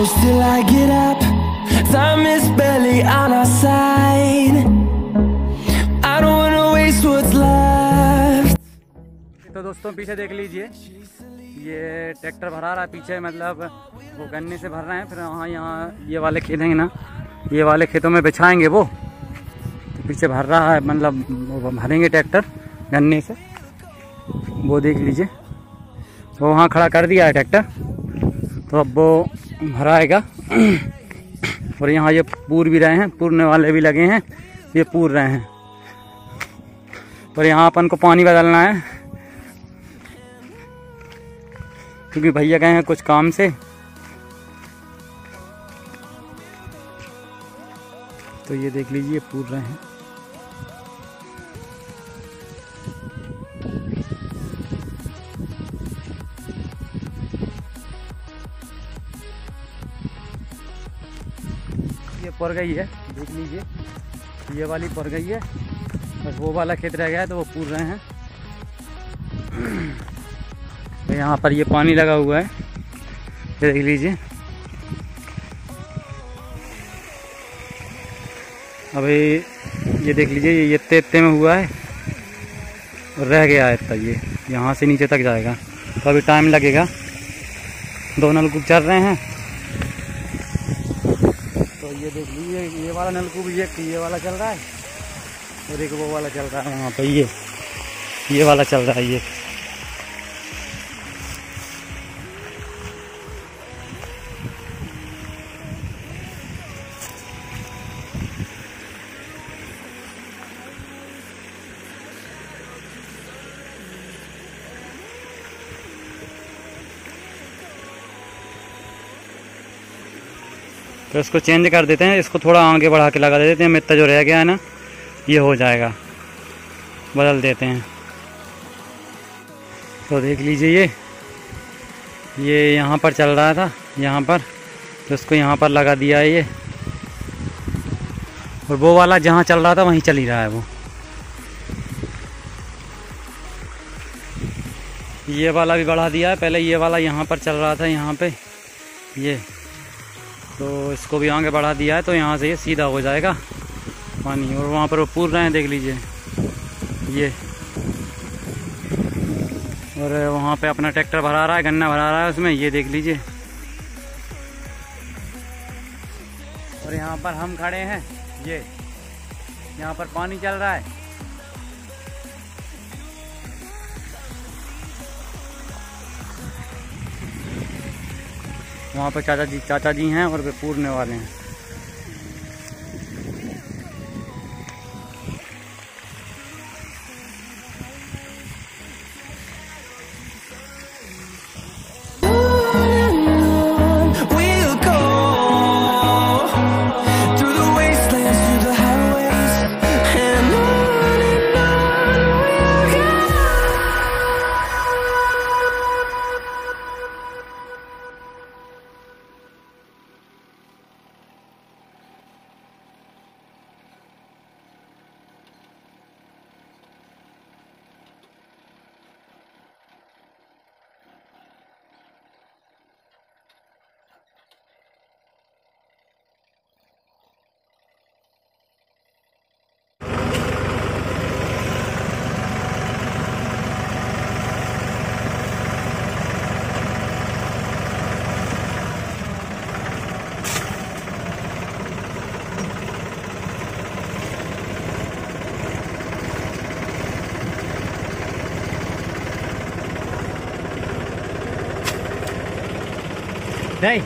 close till I get up. Time is barely on our side. I don't wanna waste what's left. तो दोस्तों, पीछे देख लीजिए ये ट्रैक्टर भरा रहा है, पीछे मतलब वो गन्ने से भर रहे हैं, फिर वहाँ यहाँ ये वाले खेत हैं ना ये वाले खेतों में बिछाएँगे वो तो पीछे भर रहा है मतलब भरेंगे ट्रैक्टर गन्ने से वो देख लीजिए वो वहाँ खड़ा कर दिया है ट्रैक्टर तो अब वो भराएगा और यहाँ ये पूर भी रहे हैं, पूरने वाले भी लगे हैं, ये पूर रहे हैं। और यहाँ अपन को पानी बदलना है। क्योंकि भैया गए हैं कुछ काम से। तो ये देख लीजिए, पूर रहे हैं। पड़ गई है, देख लीजिए। ये वाली पड़ गई है। बस वो वाला खेत रह गया है तो वो पूर रहे हैं। तो यहाँ पर ये पानी लगा हुआ है। देख लीजिए। अभी ये देख लीजिए, ये इतने इतने में हुआ है। और रह गया है इतना ये। यहाँ से नीचे तक जाएगा। तो अभी टाइम लगेगा। दो नलकूप चल रहे हैं। तो ये देख लीजिए, ये वाला नलकूप, ये ये वाला चल रहा है। और एक वो वाला चल रहा है वहाँ पर ये ये वाला चल रहा है, ये। तो इसको चेंज कर देते हैं, इसको थोड़ा आगे बढ़ा के लगा देते हैं, मित्ता जो रह गया है ना, ये हो जाएगा। बदल देते हैं। तो देख लीजिए ये ये यहाँ पर चल रहा था, यहाँ पर तो इसको यहाँ पर लगा दिया है ये। और वो वाला जहाँ चल रहा था, वहीं चल ही रहा है वो। ये वाला भी बढ़ा दिया है, पहले ये वाला यहाँ पर चल रहा था, यहाँ पे, ये। तो इसको भी आगे बढ़ा दिया है तो यहाँ से ये सीधा हो जाएगा पानी, और वहाँ पर वो पूर रहे हैं, देख लीजिए। ये। और वहाँ पे अपना ट्रैक्टर भरा रहा है, गन्ना भरा रहा है उसमें, ये देख लीजिए। और यहाँ पर हम खड़े हैं, ये। यहाँ पर पानी चल रहा है। वहाँ पर चाचा जी चाचा जी हैं और वे पूरने वाले हैं। đây